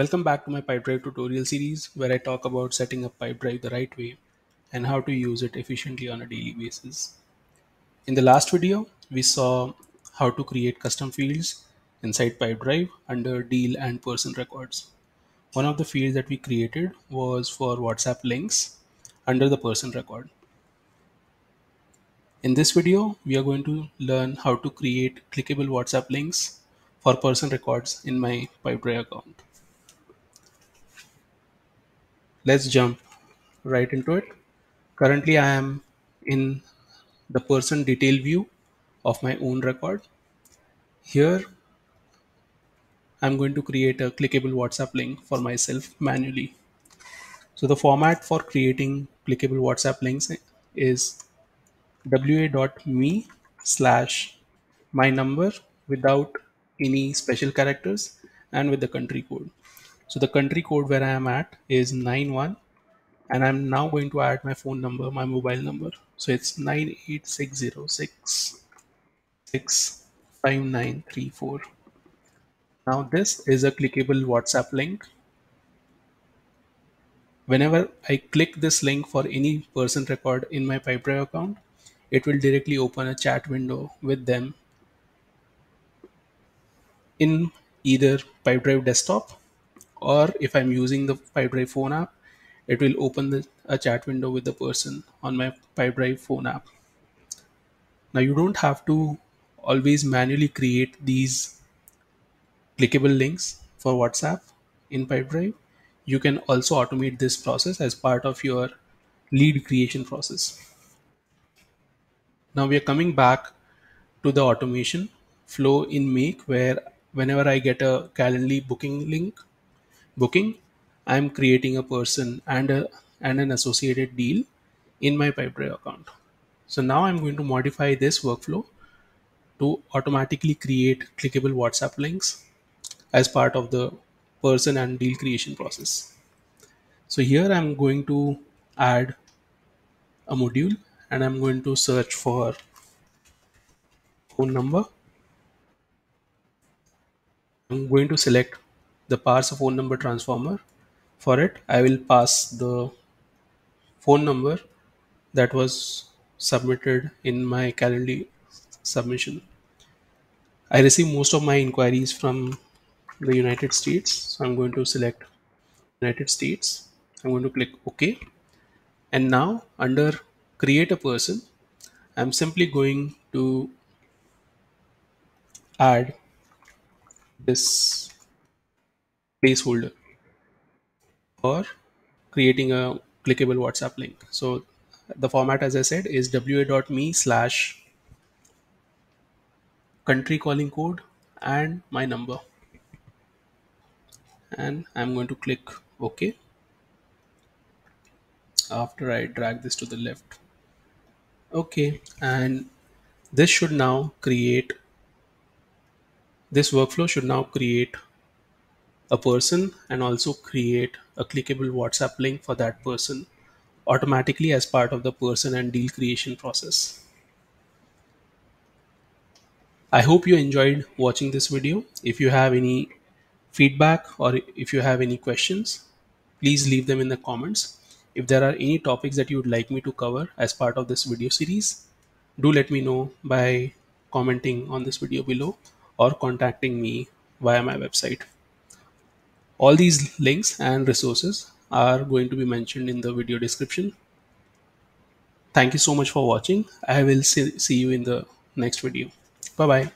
Welcome back to my Pipedrive tutorial series where I talk about setting up Pipedrive the right way and how to use it efficiently on a daily basis. In the last video, we saw how to create custom fields inside Pipedrive under deal and person records. One of the fields that we created was for WhatsApp links under the person record. In this video, we are going to learn how to create clickable WhatsApp links for person records in my Pipedrive account. Let's jump right into it. Currently, I am in the person detail view of my own record. Here, I'm going to create a clickable WhatsApp link for myself manually. So the format for creating clickable WhatsApp links is wa.me slash my number without any special characters and with the country code. So the country code where I am at is 91 and I'm now going to add my phone number, my mobile number. So it's 98606 65934. Now this is a clickable WhatsApp link. Whenever I click this link for any person record in my Pipedrive account, it will directly open a chat window with them in either Pipedrive desktop or if I'm using the Pipedrive phone app, it will open the, a chat window with the person on my Pipedrive phone app. Now you don't have to always manually create these clickable links for WhatsApp in Pipedrive. You can also automate this process as part of your lead creation process. Now we are coming back to the automation flow in Make where whenever I get a Calendly booking link, booking, I'm creating a person and a and an associated deal in my Pipedrive account. So now I'm going to modify this workflow to automatically create clickable WhatsApp links as part of the person and deal creation process. So here I'm going to add a module and I'm going to search for phone number. I'm going to select the parse phone number transformer. For it, I will pass the phone number that was submitted in my Calendly submission. I receive most of my inquiries from the United States. So I'm going to select United States. I'm going to click OK. And now under create a person, I'm simply going to add this placeholder for creating a clickable WhatsApp link. So the format, as I said, is wa.me slash country calling code and my number. And I'm going to click OK after I drag this to the left. Okay, and this should now create, this workflow should now create a person and also create a clickable WhatsApp link for that person automatically as part of the person and deal creation process. I hope you enjoyed watching this video. If you have any feedback or if you have any questions, please leave them in the comments. If there are any topics that you would like me to cover as part of this video series, do let me know by commenting on this video below or contacting me via my website. All these links and resources are going to be mentioned in the video description. Thank you so much for watching. I will see, you in the next video. Bye bye.